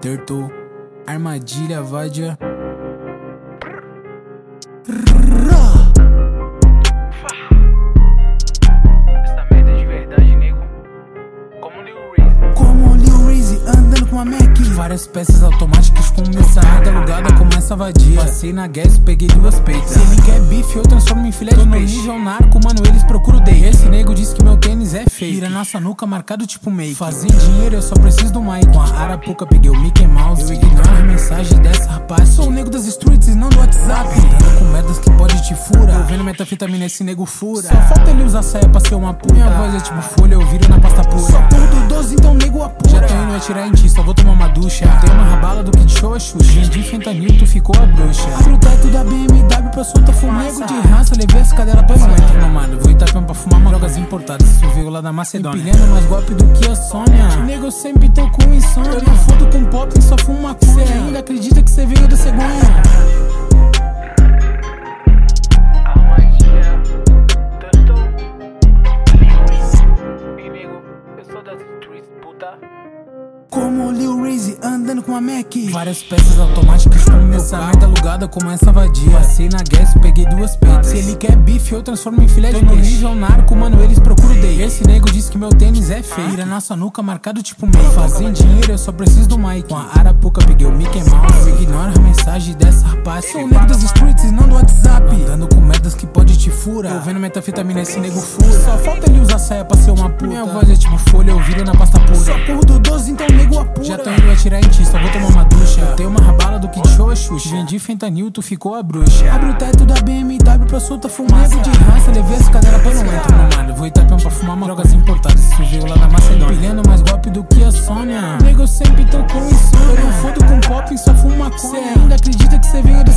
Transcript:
Turtle, armadilha, vadia. Essa merda é de verdade, nego. Como Lil Reese. Como Lil Reese andando com a Mac. Várias peças automáticas com merda alugada como essa vadia. Passei na gas, peguei duas peitas. Se ele quer bife, eu transformo em filé de peixe. nível narco, mano, eles procuram day. Esse é feio. Vira nossa nuca marcado tipo make. Fazer dinheiro, eu só preciso do Mike. Com a arapuca, peguei o Mickey Mouse. Eu ignoro a mensagem dessa rapaz. Sou o nego das streets e não do WhatsApp. Andando com merdas que pode te fura. Eu vendo metafetamina, esse nego fura. Só falta ele usar saia pra ser uma puta. Minha voz é tipo folha, eu viro na pasta pura. Só tudo 12, então nego apura. Já tô indo atirar em ti, só vou tomar uma ducha. Tem uma rabala do Kid Show, a Xuxa. Vendi fentanil, tu ficou a bruxa. Abre o teto da BMW pra solta fumaça. Nego de raça, levei essa cadeira pra Fumar uma drogas importadas. Isso veio lá da Macedônia. Empilhando mais golpe do que a Sônia. Nego, eu sempre tô com insônia. Lil Reese andando com a Mac. Várias peças automáticas como essa merda alugada como essa vadia. Passei na gas, peguei duas peitas Se ele quer bife, eu transformo em filé de peixe. no nível narco, mano, eles procuram Esse nego diz que meu tênis é feio. Vira nossa nuca marcado tipo meio. Fazendo dinheiro, eu só preciso do Mike. Com a arapuca, peguei o Mickey Mouse. Ignora a mensagem dessa rapaz. Sou o nego das streets e não do WhatsApp. Andando com merdas que pode te fura Tô vendo metafetamina, esse nego fura. Só falta ele usar saia pra ser uma puta. Minha voz é tipo folha, eu viro na pasta pura. Só porra do 12, então nego apura. Já tô indo atirar em ti, só vou tomar uma ducha. Eu tenho uma rabala do Kid Show, a Xuxa. Vendi fentanil, tu ficou a bruxa. Abre o teto da BMW pra solta fumaça de raça. Levei essa cadeira pra não entro no mar. Vou Itapema pra fumar uma drogas importadas veio lá da Macedônia. Pilhando mais golpe do que a Sônia. Nego, sempre tô com insônia Eu não fodo com pop, só fumo maconha. Cê ainda acredita que cê veio da